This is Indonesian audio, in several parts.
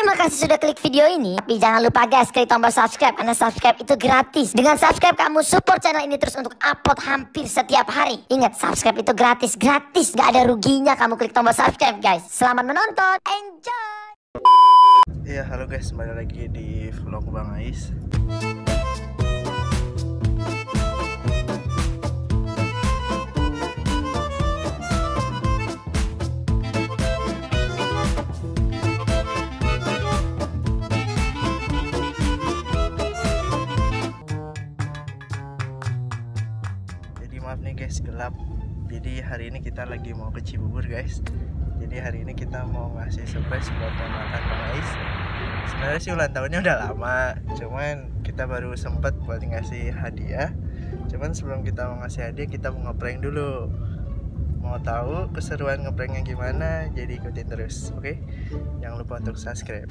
Terima kasih sudah klik video ini. Tapi jangan lupa guys, klik tombol subscribe karena subscribe itu gratis. Dengan subscribe kamu support channel ini terus untuk upload hampir setiap hari. Ingat, subscribe itu gratis, gratis. Gak ada ruginya kamu klik tombol subscribe guys. Selamat menonton, enjoy! Iya halo guys, kembali lagi di vlog Bang Ais guys, gelap. Jadi hari ini kita lagi mau ke Cibubur guys. Jadi hari ini kita mau ngasih surprise buat Bang Ais sebenarnya sih ulang tahunnya udah lama cuman kita baru sempet buat ngasih hadiah. Cuman sebelum kita mau ngasih hadiah kita mau ngeprank dulu. Mau tahu keseruan ngepranknya gimana jadi ikutin terus oke? Jangan lupa untuk subscribe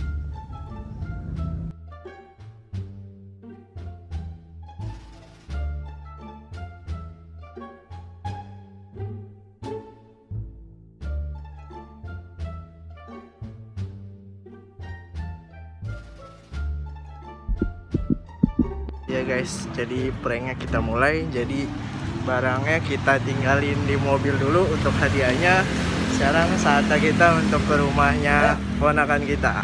jadi pranknya kita mulai. Jadi barangnya kita tinggalin di mobil dulu untuk hadiahnya. Sekarang saatnya kita untuk ke rumahnya ponakan kita.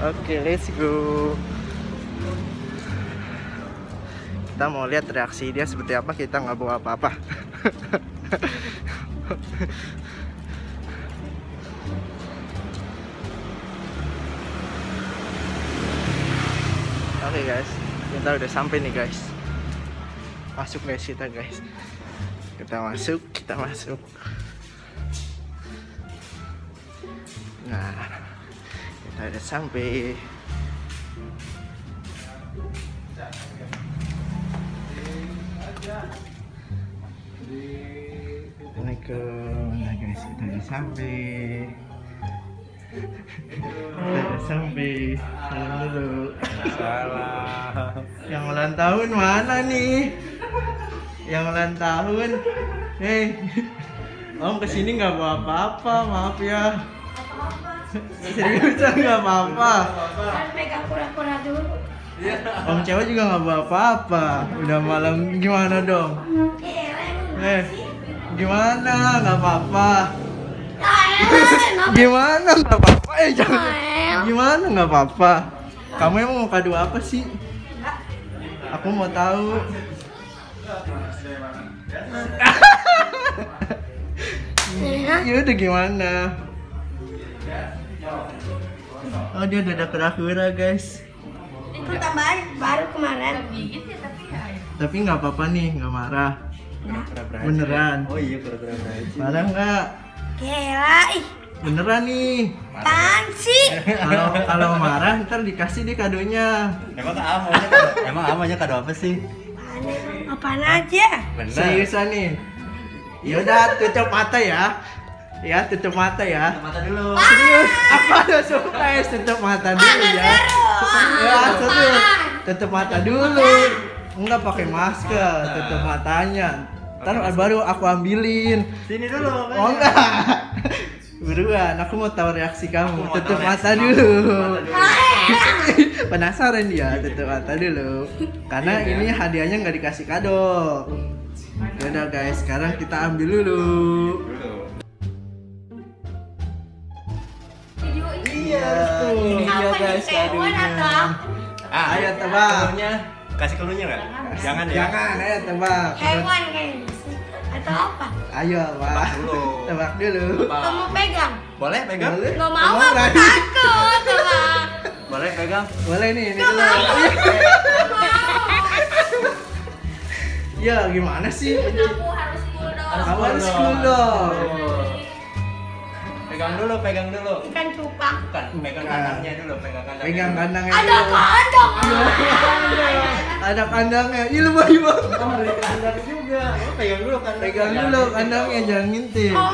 Oke let's go. Kita mau lihat reaksi dia seperti apa kita nggak bawa apa-apa. Oke guys, kita udah sampai nih guys. Masuk guys kita guys. Kita masuk, kita masuk. Nah, kita udah sampai. Assalamualaikum. Nah guys, kita udah sampai. Sampai. Salam dulu. Salah. Yang ulang tahun mana nih? Yang ulang tahun, hei, Om ke sini nggak bawa apa-apa, maaf ya. Seriusan nggak apa-apa. Harus pegang kura-kura dulu. Om cewek juga nggak bawa apa-apa. Udah malam gimana dong? Eh, gimana? Nggak apa-apa. Gimana? Nggak apa-apa ya jangan. Gimana? Nggak apa-apa. Kamu emang mau kado apa sih? Aku mau tahu. Ya udah gimana? Oh dia udah ada kura-kura guys. Itu tambahan baru kemarin. Tapi nggak apa-apa nih, nggak marah. Beneran. Oh iya pura-pura. Marah nggak? Gila, ih. Beneran nih. Apaan sih? Kalau kalau marah ntar dikasih deh kadonya. Emang amanya emang amanya kado apa sih? Apaan aja? Bener. Seriusan nih. Yaudah tutup mata ya. Ya tutup mata ya. Mata dulu. Serius, apa ada surprise? Tutup mata dulu ya. Ya, tutup. Tutup mata dulu. Enggak pakai masker, tutup matanya. Ntar baru aku ambilin. Sini dulu. Oh enggak. Buruan, aku mau tahu reaksi kamu. Tutup tahu mata reaksi dulu. Tutup mata Penasaran dia, tutup mata dulu. Karena Iya, ini hadiahnya nggak dikasih kado. Yaudah guys, sekarang kita ambil dulu. Dulu. Iya, ini dia guys kadonya. Ah, Ayo tebak. Kasih keluarnya nggak? Jangan ya. Jangan, ayo tebak. Hewan kayaknya. Atau apa? Ayo, Pak. dulu. Tebak dulu. Kamu pegang? Boleh pegang? Boleh? Nggak mau, aku takut. Boleh pegang? Boleh nih, ini dulu. Ya, gimana sih? Aku harus cool dong. Kamu harus cool dong. Pegang dulu, pegang dulu. Ikan cupang. Bukan, pegang kandangnya dulu, pegang kandangnya. Pegang dulu. kandangnya Ada kandang. Ada kandangnya. Ih, lu bagi bang. Oh, ada kandang juga. Oh, pegang dulu kandangnya. Pegang dulu kandangnya, jangan ngintip. Oh.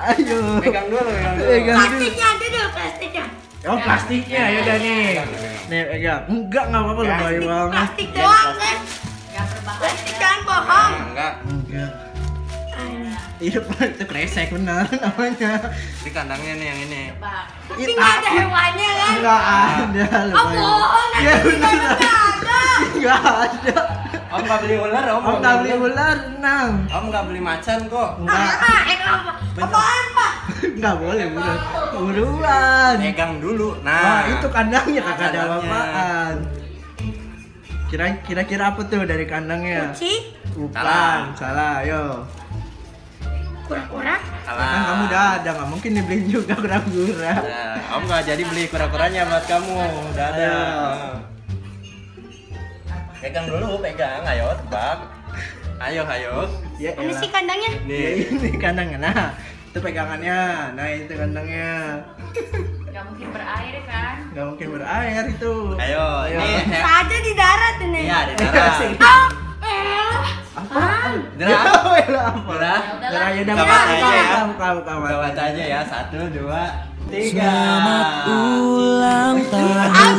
Ayo. Pegang dulu, pegang dulu. Pegang dulu. Plastiknya ada dulu plastiknya. Oh, plastiknya ya udah nih. Nih, pegang. Enggak, enggak apa-apa lu baik banget. Plastik doang kan? Iya, itu kresek benar namanya. Ini kandangnya nih yang ini. Tapi nggak ada hewannya kan? Enggak ada lu. Oh, bohong, Ya bener. nggak ada. Enggak ada. Om nggak beli ular, om. Om nggak beli ular, enam. Om nggak beli macan kok. Enggak, Ah, eh, apa? Apaan, Pak? enggak boleh buruan. Buruan. Pegang dulu. Nah, itu kandangnya kagak ada. Kira kira-kira apa tuh dari kandangnya? Kucing, Bukan, Salah. salah, yo. Kura-kura, Salah. Kan kamu udah ada, nggak mungkin dibeliin juga kura-kura. Nah, om nggak jadi beli kura-kuranya buat kamu. Udah ada. Pegang dulu, pegang. Ayo, tebak. Ayo, ayo. Ya, elah. sih kandangnya? Ya, Nih. ini kandangnya. Nah, itu pegangannya. Nah, itu kandangnya. Gak mungkin berair kan? Nggak mungkin berair itu. Ayo, Ayo. ini. Saja di darat ini. Iya, di darat. Ah, eh, Apa? Derah. Derah. Derah, ya udah buka, aja ya. aja ya. Satu, dua, tiga. Selamat ulang tahun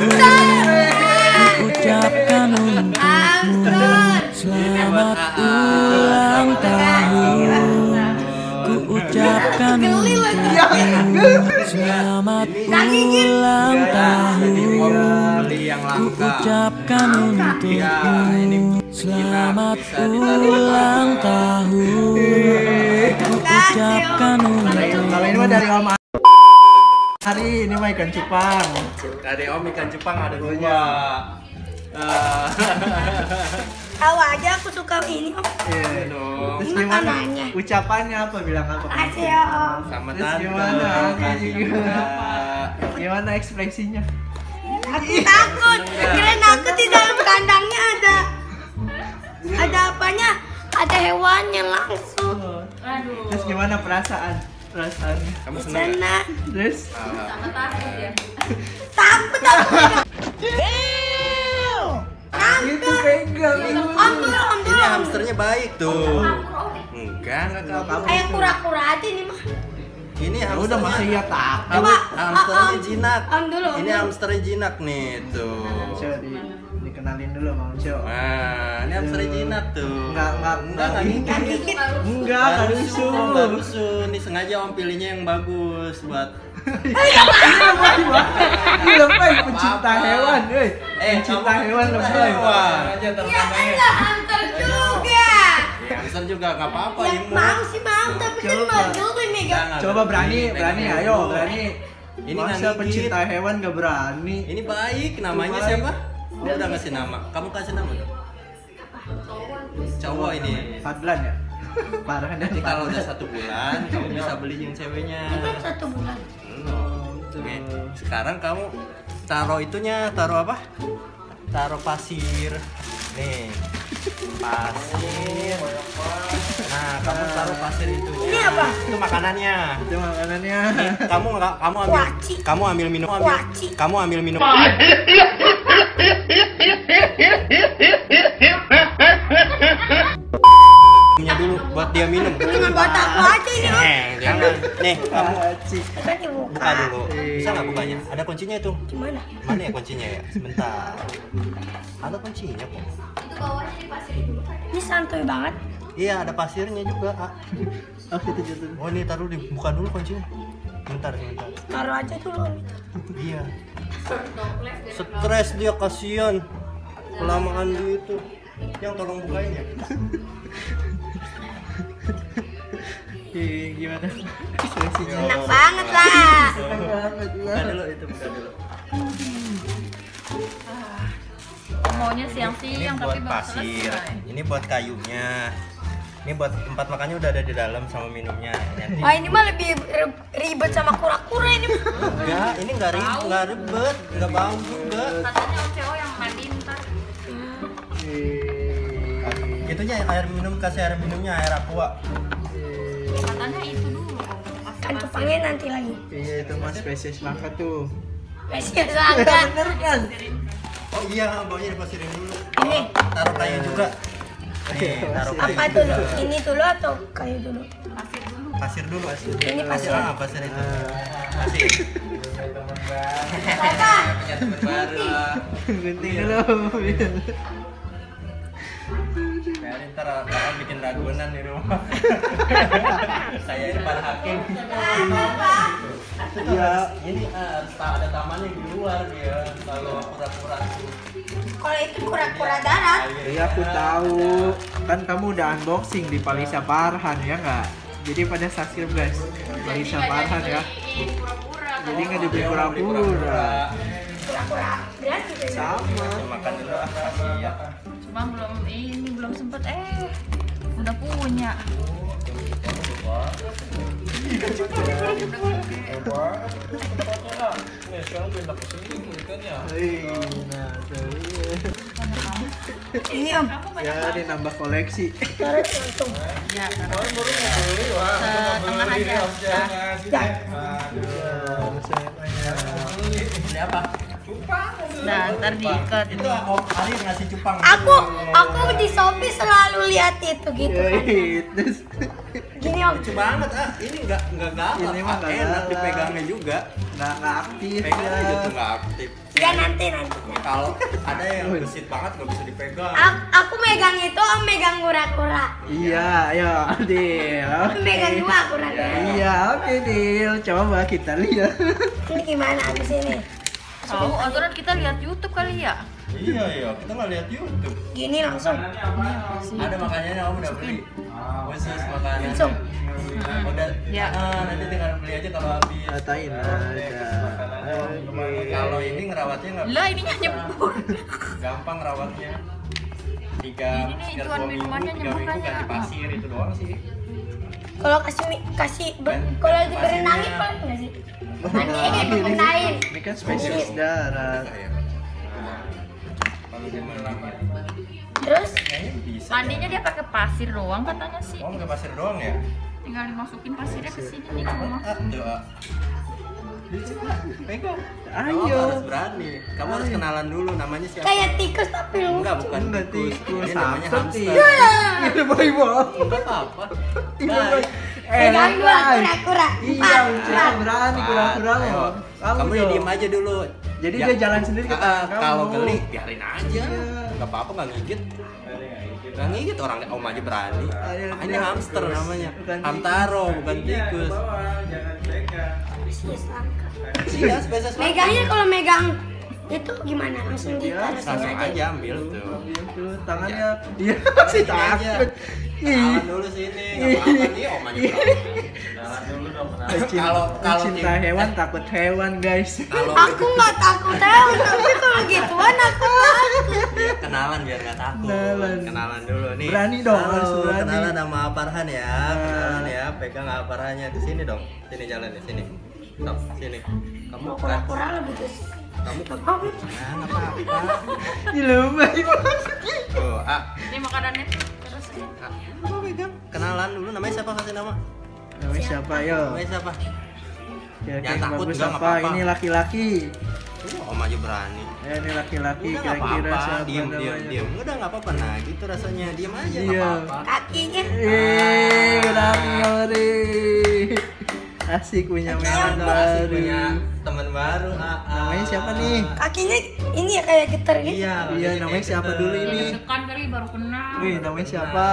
ucapkan untukmu Selamat ulang tahun ucapkan Selamat ulang tahun. Yang Ku langka. ucapkan Ya, ini untukmu Selamat ulang tahun. Ku ucapkan untukmu Kalau ini mah dari Om Hari ini mah ikan cupang. Dari Om ikan Jepang ada dua. Eh, Tahu aja aku suka ini, Om. Iya. dong. Terus Ini gimana? Ucapannya apa? Bilang apa? Makasih ya, Om. Sama Terus tante. gimana? Gimana? ekspresinya? Aku takut. Kirain aku di dalam kandangnya ada ada apanya? Ada hewannya langsung. Aduh. Terus gimana perasaan? Perasaannya. Kamu? Sana Terus Sama takut ya. takut aku. itu pegang. Om dulu, Om Ini dulu. Hamsternya baik tuh. Enggak, enggak kabur. Kayak kura-kura aja nih mah. Ini Ya udah masih ya takut. Coba, hamsternya Om. jinak. Om dulu, Om Ini hamsternya jinak nih tuh. Di, dikenalin dulu sama. Nah, ini hamsternya jinak tuh. Enggak, enggak, enggak, enggak enggak. gitu. Gak gigit. Enggak, enggak lusu. Enggak lusu. Ini sengaja Om pilihnya yang buat Ini lebay pencinta hewan, eh. Eh, Pencinta hewan lebay. Ya antar juga. Ya, hamster juga apa-apa Ya mau sih mau tapi kan Coba. kan. Berani, berani, ayo, berani. Ini Masa pencinta hewan gak berani? Ini baik, namanya siapa? Oh, udah kasih nama. Kamu kasih nama dong. Cowok ini. Fadlan ya? Parah Nanti kalau udah satu bulan, kamu bisa beliin ceweknya. Kan satu bulan. Nih, sekarang kamu taruh itunya, taruh apa? Taruh pasir. Nih. Pasir. Nah, kamu taruh pasir itu. Ini apa? Itu makanannya. Itu makanannya. Nih, kamu nggak kamu ambil Kuaci. kamu ambil minum ambil, Kuaci. kamu ambil minum Minumnya dulu buat dia minum nih kamu dibuka. buka dulu bisa nggak bukanya ada kuncinya itu Gimana? mana ya kuncinya ya sebentar ada kuncinya kok Ini santuy banget. iya ada pasirnya juga ah. Oh, itu jatuh. oh ini taruh di buka dulu kuncinya sebentar sebentar Taruh aja dulu. Iya. Stres dia kasihan. Kelamaan gitu. Yang tolong bukain ya. Gimana? Ekspresinya. Enak banget lah. Seneng banget Buka lah. dulu itu, buka dulu. Maunya Ini siang-siang buat tapi belum pasir. Ini buat kayunya. Ini buat tempat makannya udah ada di dalam sama minumnya. Nanti. Wah ini mah lebih ri- ribet sama kura-kura ini. Enggak, ini enggak ribet, enggak ribet, enggak bau juga. Katanya cewek yang mandi ntar. Itunya air minum kasih air minumnya air aqua. Dulu. Cupangnya nanti lagi. Iya itu mas spesies banget tuh. Spesial Ya banget. bener kan? Oh iya, baunya dipasirin dulu. Ini Taruh kayu juga. Nih, taruh kayu. apa dulu? Ini dulu atau kayu dulu? Pasir dulu. Pasir. Ini pasir. Ah, pasir itu. Pasir. Punya teman baru. Gunting dulu. Ntar bakal bikin ragunan di rumah. Saya Irfan Hakim. Ya. Ini eh, harus ta- ada tamannya di luar dia. Kalau kura-kura tuh. Kalau itu kura-kura darat. Iya aku tahu. Kan kamu udah unboxing di Palisa Parhan ya nggak? Jadi pada subscribe guys. Palisa Parhan ya. pura-pura Jadi nggak dibeli pura-pura. Deh. Sama. Makan dulu ah. Cuma belum ini belum sempet eh udah punya. Ini om. Ya, ini nambah koleksi. Langsung. ya setengah aja Ya. Apa? Nah ntar diikat Itu Om Ari ngasih cupang. Aku aku di Shopee selalu lihat itu gitu kan. Hei, terus Gini om. Lucu banget ah. Ini nggak nggak galak. Ini mah nggak Enak galak. dipegangnya juga. nggak nggak aktif Pegang aja ya. tuh aktif. Ya nanti nanti. Kalau ada yang gesit banget nggak bisa dipegang. Aku, aku megang itu om megang kura-kura. Iya, ayo, Dil. Aku megang dua kura-kura. Iya, oke, Dil. Coba kita lihat. Ini gimana abis ini? Tahu aturan kita lihat YouTube kali ya Iya iya, kita nggak lihat YouTube. Gini langsung. Ada makanannya Om udah beli. Khusus makanan. Langsung. Udah. Ya. Ah, nanti tinggal beli aja kalau habis. Katain aja. Kalau ini ngerawatnya nggak lah ininya nyebur gampang ngerawatnya. Tiga Ini dua minggu, minumannya tiga minggu nyembuhkannya. ganti pasir itu doang sih. Kalau kasih mi- kasih ber, Kan kalau lagi pasirnya- berenangin paling nggak sih? Mandiin, berenangin. Ini kan spesies darat. Ya? Dia melangit, Terus bisa. mandinya dia pakai pasir doang katanya sih Oh, pakai pasir doang ya? tinggal dimasukin pasirnya ke sini nih ke Pegang. Ayo. Kamu harus berani. Kamu harus kenalan dulu namanya siapa? kayak tikus tapi lu. Enggak, bukan Enggak tikus. tikus, Ini namanya hamster. Ini boy boy. Enggak apa-apa. Iya, Baik. Pegang dua kura-kura. Iya, empat. berani kura-kura lo. Kamu ya diem aja dulu. Jadi Ya. dia jalan sendiri ke kamu. Kalau geli, biarin aja. Iya. Enggak apa-apa, enggak ngigit. Enggak ngigit orang om aja berani. Dia- hamster namanya. Hamtaro, bukan tikus. Langka. Iya. Megangnya kalau megang itu gimana? Langsung ditaruh sini Langsung aja. aja ambil tuh. Iya tuh, tangannya. Iya, masih Sini aja. takut. Kenalan dulu sini, enggak apa-apa nih om aja Kalau kalau pecinta tim- hewan takut hewan guys. Kalau Aku nggak takut hewan, tapi kalau gituan aku takut. kenalan biar nggak takut. Kenalan. Kenalan dulu nih. Berani dong, Halo, harus berani. Kenalan sama Aparhan ya. Nah. Kenalan ya. Pegang Aparhannya di sini dong. Sini jalan di sini. Stop, sini. Kamu Kura-kura lebih tuh. kamu kan. Oh, Nah, baik Tuh, ah, ini makanannya terus ah. Apa pegang? Kenalan dulu namanya siapa kasih nama? Namanya siapa yo? Namanya siapa? Kira-kira bagus nggak apa? apa-apa. Ini laki-laki. Tuh, om aja berani. Ya ini laki-laki kira-kira siapa diem, diem, namanya? diem. Udah nggak apa-apa, nah gitu rasanya, diem aja, nggak Iya. apa-apa. kakinya Eh, berani Ori. Asik punya mainan baru. punya teman baru, ah, ah. Namanya siapa nih? kakinya ini ya kayak getar gitu. Iya, Iya, jadi namanya siapa gitu. dulu ini? tekan kali baru kenal Wih, namanya siapa?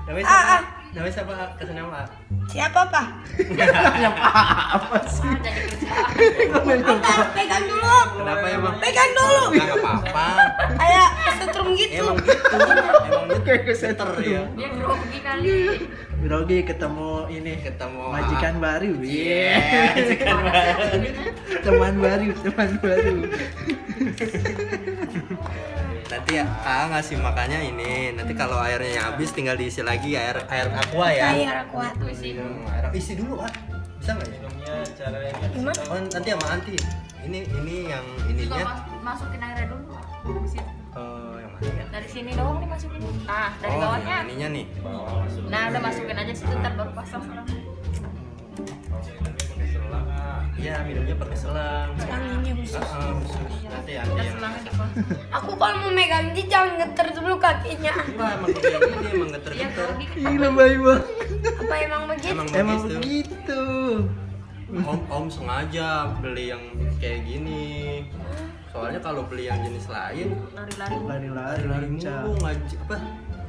Namanya Ah, siapa? ah. Namanya siapa? Kasih nama. Siapa pak? Apa sih? Ah, Bentar, pegang dulu. Kenapa emang? Pegang dulu. Enggak nggak apa-apa. Kayak kesetrum gitu. Emang gitu. Kayak kesetrum. ya. dia grogi kali Grogi ketemu ini Ketemu majikan ah. baru. Iya, Iya. majikan baru. teman baru, teman baru. Nanti ya, ah ngasih makannya ini. Nanti kalau airnya habis tinggal diisi lagi air air aqua ya. Kayak kuat. Hmm, air isi dulu ah. Bisa nggak ya? Gimana? Oh, nanti sama anti. Ini ini yang ininya. mas- masukin airnya dulu Di sini doang nih masukin nah dari Oh, bawahnya yang ininya nih. nah udah masukin aja situ ntar baru pasang selang Iya, minumnya pakai selang. Selang ini khusus. Ah, khusus. Nanti anti selangnya di Aku kalau mau megang dia jangan getar dulu kakinya. Enggak, emang kayak gini, emang dia geter-geter. grogi kan Gila banget. Apa emang begitu? Emang, Emang begitu. begitu. Om, om sengaja beli yang kayak gini. Soalnya kalau beli yang jenis lain lari-lari. Lari-lari lari mulu nggak ji- apa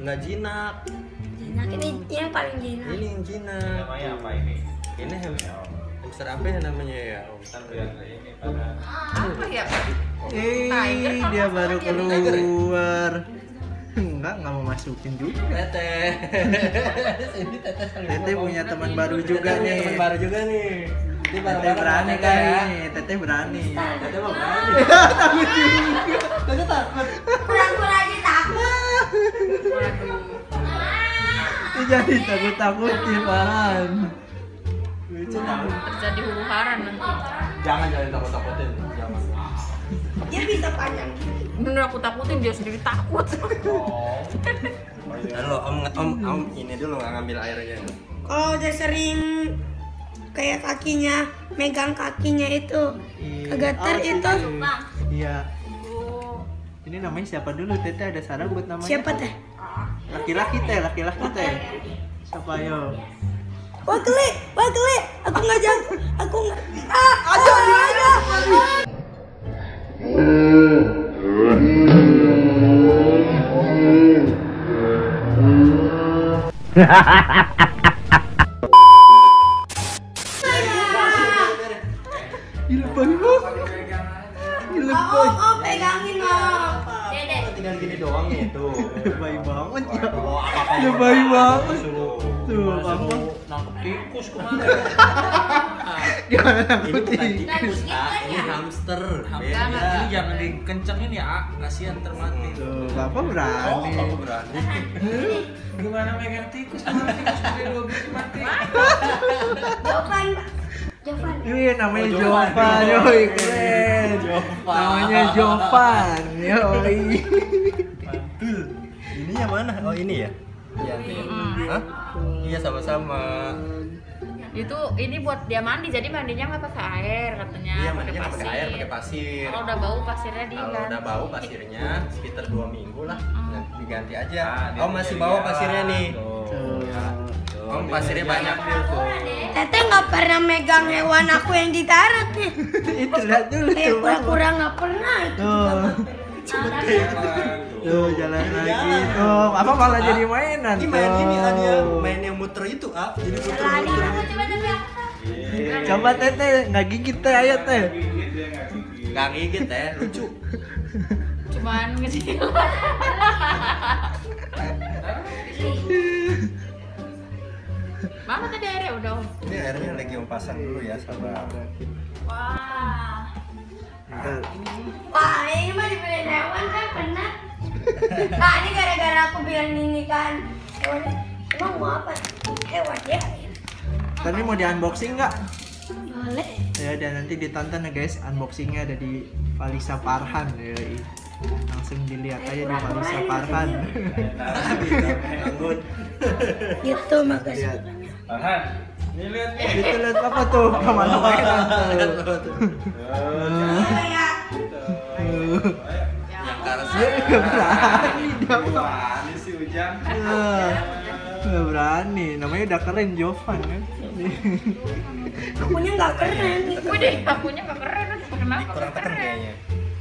nggak jinak. Nah, ini yang paling jinak. ini yang jinak. Namanya apa ini? ini ham- hamster apa ya namanya ya? Apa ya? Eh, dia baru keluar. Enggak, enggak mau masukin juga. teteh ini teteh Teteh punya teman baru juga nih. teman baru juga nih. ini Teteh berani teteh kali ya. nih, Teteh berani. teteh mau berani. Takut. Juga teteh takut. Pura-pura aja takut. Ini jadi takut-takutin Farhan. lucu tau terjadi huru hara nanti. Jangan jangan takut takutin jangan. Dia bisa panjang. bener aku takutin dia sendiri takut. Dan lo om, om, om ini dulu nggak ngambil airnya. Kalau udah sering kayak kakinya megang kakinya itu kegater itu Iya. Ini namanya siapa dulu? Teteh ada saran buat namanya? siapa teh? Laki-laki teh, laki-laki teh. Siapa yo? Wah keli, aku nggak jago, aku nggak. Ah, aduh, aduh, aduh. Lebay banget. Tuh, apa? nangkep tikus kemarin Jangan ini bukan nakutin. tikus ini hamster Jangan, ini beda jangan dikencengin ya, kasihan termati. Tuh, Bapak oh berani. kamu berani Gimana megang tikus? Tikus udah dua biji mati. Jovan. Jovan. Iya namanya Oh, Jovan. Jovan, yoi keren. Jovan. Namanya Jovan, yoi. Mantul. Ini yang mana? Oh ini ya? Iya. Hah? Iya sama-sama. itu ini buat dia mandi jadi mandinya nggak pakai air katanya Iya mandinya nggak pakai air, pakai pasir. kalau udah bau pasirnya Kalau diganti udah bau pasirnya sekitar dua minggu lah, Mm. nah, diganti aja. Ah, Oh masih bawa pasirnya nih. Tuh. Oh pasirnya banyak nih tuh. Teteh nggak pernah megang hewan aku yang ditaruh nih. Itu lihat dulu tuh. pura-pura nggak pernah itu. Tuh. Jalan lagi. Tuh, apa malah jadi mainan Ini main ini ada yang main yang muter itu ah, jadi muter-muter. Coba teteh, nggak gigit teh, ayo teh. Gak gigit ya, lucu. cuman ngecil mana tadi airnya udah? Ini airnya lagi pasang dulu ya, sabar. wah. Wah, ini mah dibeliin hewan kan pernah. Nah, ini gara-gara aku bilang ini kan hewan. Emang mau apa? Hewan ya. Tadi mau di unboxing nggak? Boleh. Ya dan nanti ditonton ya guys, unboxingnya ada di Valisa Parhan yoi. Langsung dilihat aja di Valisa Parhan. Gitu makasih. Lihat. Ini lihat nih. Itu lihat apa tuh? Ke mana mainan tuh? Ya, Yang karena Nggak berani dia. Ini si Ujang. Eh, Nggak berani, namanya udah keren Jovan kan. akunya nggak keren. Deh, akunya gak keren Kenapa kurang gak keren? kayaknya.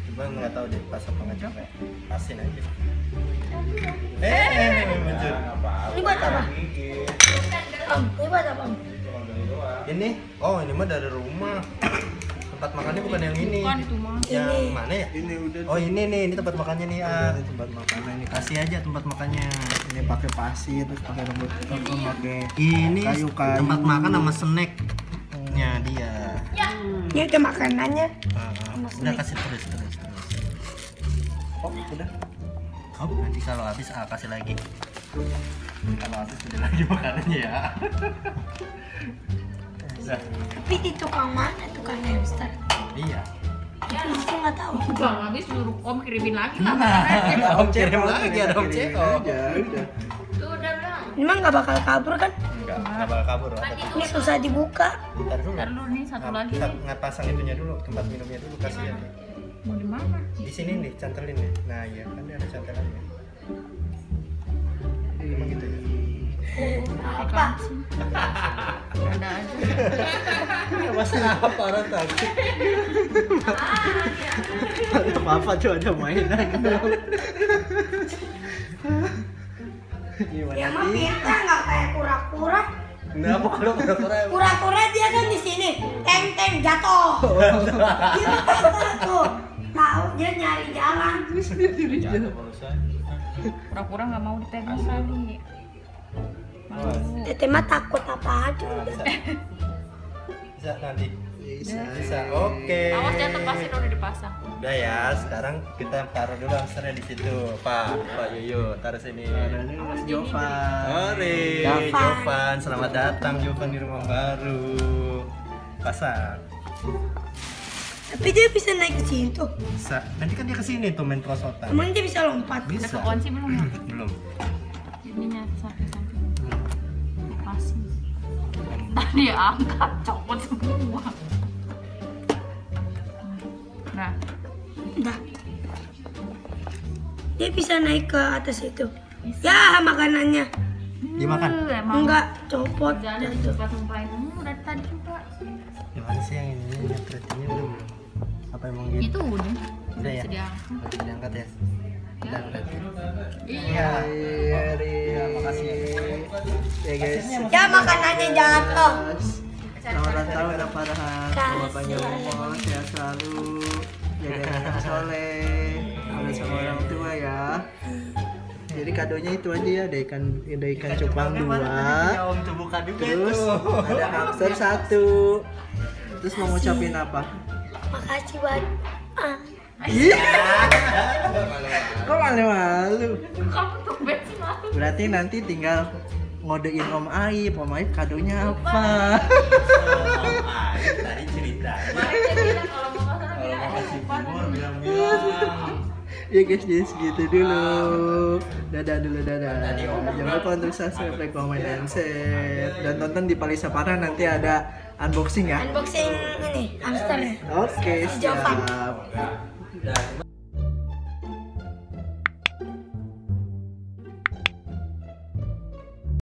Coba nggak tahu deh pas apa nggak. Pasin aja. Eh, muncul. Ini buat apa? Om, ini buat apa? Ini, oh ini mah dari rumah. Tempat makannya bukan yang ini. Bukan itu mah Yang Ini. mana ya? Ini udah Oh ini nih, ini tempat makannya nih ah. Ini tempat makanan ini Kasih aja tempat makannya. ini pakai pasir terus pakai rambut apa pakai Ini Kayu-kayu. tempat makan sama snacknya dia. Ini ada makanannya. Ah, udah kasih terus terus terus. Oh udah. Oh nanti kalau habis ah kasih lagi. Kalau habis udah lagi makanannya ya. Udah. Tapi di tukang mana? Tukang hamster. Iya. Aku nggak tahu. Bang habis suruh om kirimin lagi lah Ada om kirim lagi ada om Kirim Ceko. Tuh udah Emang nggak bakal kabur kan? Enggak, enggak bakal kabur. Ini susah dibuka. Ntar dulu. Ntar dulu nih satu Nggak- lagi nggak- nggak pasang itunya dulu, tempat minumnya dulu kasih ya. Mau di mana? Di sini nih, cantelin nih. Nah iya, kan ada cantelannya. Emang gitu ya. Apa? Ada aja Ya masa apa orang tadi? apa apa tuh ada mainan gimana Ya mah pintar nggak kayak kura-kura. Kenapa kalau kura-kura? Kura-kura dia kan di sini, teng teng jatuh. Dia pintar tuh. Tahu dia nyari jalan. Jatuh barusan. Pura-pura nggak mau dipegang kali. Tete mah takut apa aja. Ah, bisa. Nanti. bisa Bisa. Oke. Awas jatuh pasir udah dipasang. Udah ya, sekarang kita taruh dulu hamsternya di situ. Pak, Pak Yuyu, taruh sini. ini Mas Jovan Ore, Jovan. Selamat datang Jovan di rumah baru. Pasang. Tapi dia bisa naik ke situ. Bisa. Nanti kan dia ke sini tuh main prosotan. Emang dia bisa lompat. Udah Bisa. kekunci belum ya? Belum. Ininya samping-samping. Tadi angkat copot semua. Nah, Udah. Dia bisa naik ke atas itu. Ya makanannya. Dimakan. Eh, emang Enggak copot Jangan sumpah-sumpahin Hmm, dari tadi juga. Gimana sih yang ini yang kreatifnya udah belum? Apa emang gitu? Itu udah. Udah ya? Bisa diangkat. Udah diangkat ya? Udah. Iya. iya. Iya makasih. Ya guys. Ya makanannya jatuh. Selamat ulang tahun ya Farhan Kasih. Bapaknya umur sehat selalu. Jaga anak soleh. Ada sama orang tua ya. Jadi kadonya itu aja ya Ada ikan, ada ikan cupang dua. buka juga Terus ada hamster satu. Terus mau ngucapin apa? Makasih buat ah. Kok malu-malu? Kamu tuh sih malu. Berarti nanti tinggal ngodein Om Aib Om Aib kadonya apa? Ah, tadi cerita. Bilang kalau mau Kalau bubur bilang-bilang. Ya guys, jadi segitu dulu. Dadah dulu, dadah. Jangan lupa untuk subscribe, like, comment, dan share. Dan tonton di Palisa Parah nanti ada unboxing ya. Unboxing ini hamster ya. Oke, Jovan. siap. 对